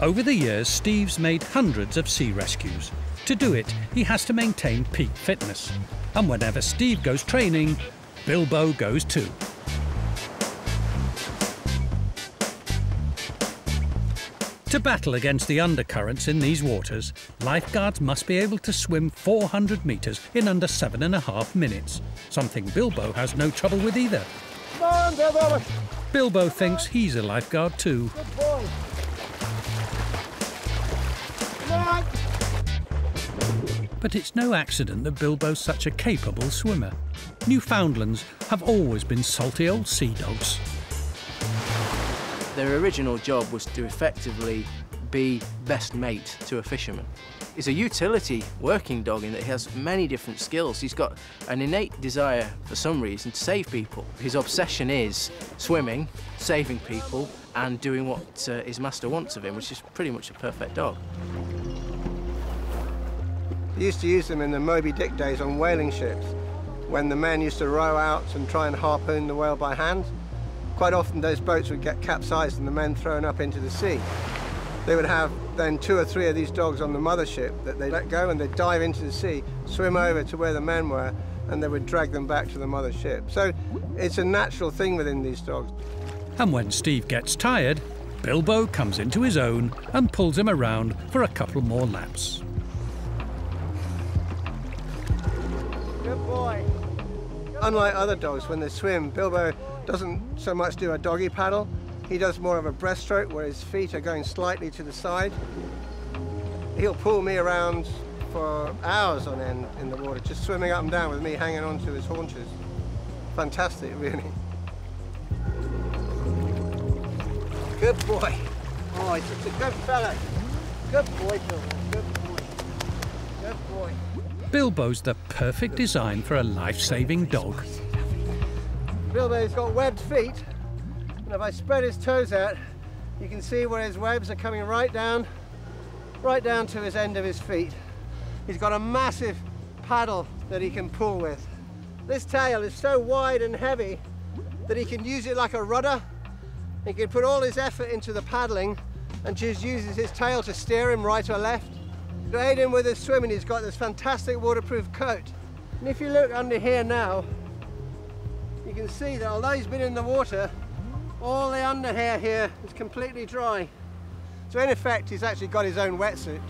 Over the years, Steve's made hundreds of sea rescues. To do it, he has to maintain peak fitness. And whenever Steve goes training, Bilbo goes too. To battle against the undercurrents in these waters, lifeguards must be able to swim 400 metres in under seven and a half minutes, something Bilbo has no trouble with either. On, Bilbo. Bilbo thinks he's a lifeguard too. But it's no accident that Bilbo's such a capable swimmer. Newfoundlands have always been salty old sea dogs. Their original job was to effectively be best mate to a fisherman. He's a utility working dog in that he has many different skills. He's got an innate desire, for some reason, to save people. His obsession is swimming, saving people, and doing what uh, his master wants of him, which is pretty much a perfect dog. They used to use them in the Moby Dick days on whaling ships when the men used to row out and try and harpoon the whale by hand. Quite often those boats would get capsized and the men thrown up into the sea. They would have then two or three of these dogs on the mothership that they let go and they'd dive into the sea, swim over to where the men were, and they would drag them back to the mothership. So it's a natural thing within these dogs. And when Steve gets tired, Bilbo comes into his own and pulls him around for a couple more laps. Good boy. Unlike other dogs, when they swim, Bilbo doesn't so much do a doggy paddle. He does more of a breaststroke where his feet are going slightly to the side. He'll pull me around for hours on end in the water, just swimming up and down with me hanging onto his haunches. Fantastic, really. Good boy. Oh, he's such a good fella. Good boy, Bilbo. Good boy. Good boy. Bilbo's the perfect design for a life-saving dog. Bilbo's got webbed feet, and if I spread his toes out, you can see where his webs are coming right down, right down to his end of his feet. He's got a massive paddle that he can pull with. This tail is so wide and heavy that he can use it like a rudder. He can put all his effort into the paddling and just uses his tail to steer him right or left. To aid him with his swimming, he's got this fantastic waterproof coat. And if you look under here now, you can see that although he's been in the water, all the under hair here is completely dry. So in effect, he's actually got his own wetsuit.